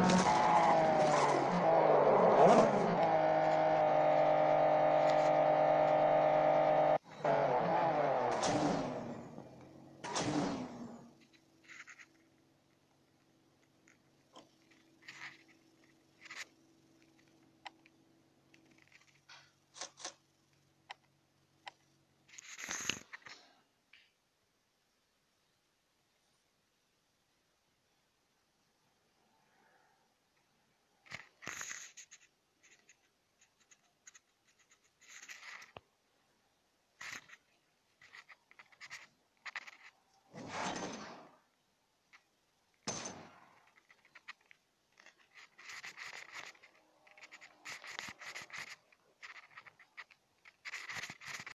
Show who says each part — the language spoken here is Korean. Speaker 1: 어?